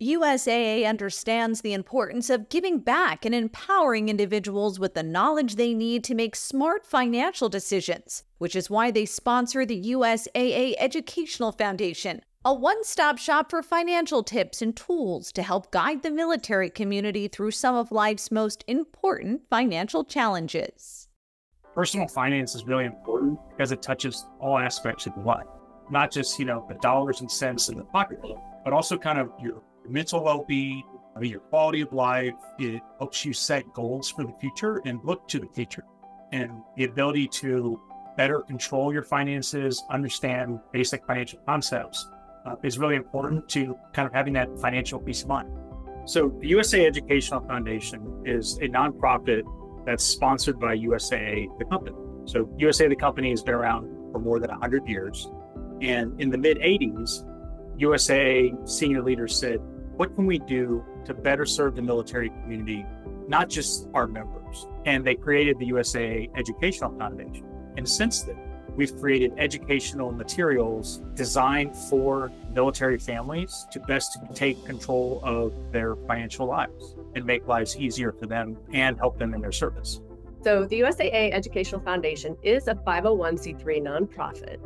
USAA understands the importance of giving back and empowering individuals with the knowledge they need to make smart financial decisions, which is why they sponsor the USAA Educational Foundation, a one stop shop for financial tips and tools to help guide the military community through some of life's most important financial challenges. Personal finance is really important because it touches all aspects of life, not just, you know, the dollars and cents in the pocketbook, but also kind of your mental well being, I mean, your quality of life. It helps you set goals for the future and look to the future. And the ability to better control your finances, understand basic financial concepts uh, is really important to kind of having that financial peace of mind. So, the USAA Educational Foundation is a nonprofit that's sponsored by USAA, the company. So, USAA, the company, has been around for more than 100 years. And in the mid 80s, USAA senior leaders said, what can we do to better serve the military community, not just our members? And they created the USAA Educational Foundation. And since then, we've created educational materials designed for military families to best take control of their financial lives and make lives easier for them and help them in their service. So, the USAA Educational Foundation is a 501c3 nonprofit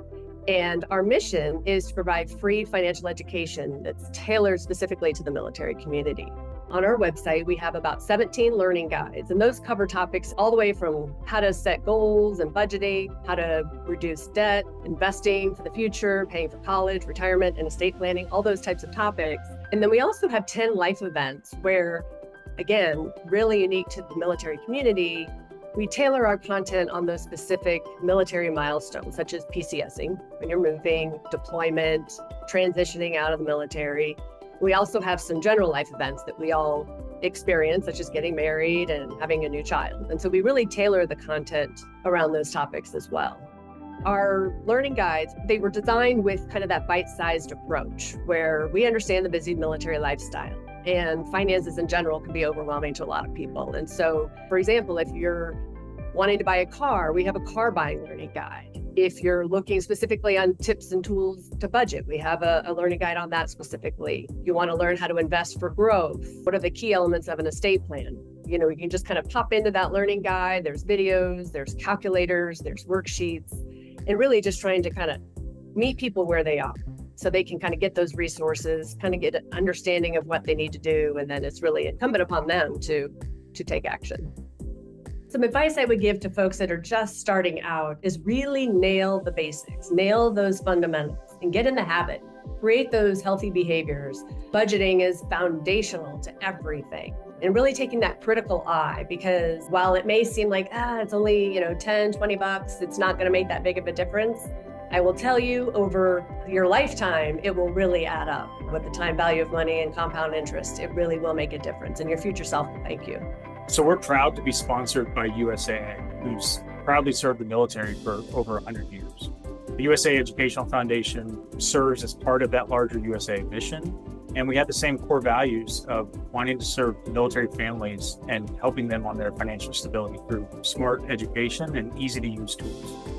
and our mission is to provide free financial education that's tailored specifically to the military community. On our website, we have about 17 learning guides, and those cover topics all the way from how to set goals and budgeting, how to reduce debt, investing for the future, paying for college, retirement, and estate planning, all those types of topics. And then we also have 10 life events where, again, really unique to the military community, we tailor our content on those specific military milestones, such as PCSing, when you're moving, deployment, transitioning out of the military. We also have some general life events that we all experience, such as getting married and having a new child. And so we really tailor the content around those topics as well. Our learning guides, they were designed with kind of that bite-sized approach where we understand the busy military lifestyle and finances in general can be overwhelming to a lot of people. And so, for example, if you're wanting to buy a car, we have a car buying learning guide. If you're looking specifically on tips and tools to budget, we have a, a, learning guide on that specifically. You want to learn how to invest for growth. What are the key elements of an estate plan? You know, you can just kind of pop into that learning guide. There's videos, there's calculators, there's worksheets, and really just trying to kind of meet people where they are so they can kind of get those resources, kind of get an understanding of what they need to do, and then it's really incumbent upon them to to take action. Some advice I would give to folks that are just starting out is really nail the basics, nail those fundamentals, and get in the habit. Create those healthy behaviors. Budgeting is foundational to everything and really taking that critical eye because while it may seem like ah it's only you know 10 20 bucks it's not going to make that big of a difference I will tell you over your lifetime, it will really add up with the time value of money and compound interest. It really will make a difference, and your future self will thank you. So, we're proud to be sponsored by USAA, who's proudly served the military for over 100 years. The USAA Educational Foundation serves as part of that larger USAA mission. And we have the same core values of wanting to serve military families and helping them on their financial stability through smart education and easy to use tools.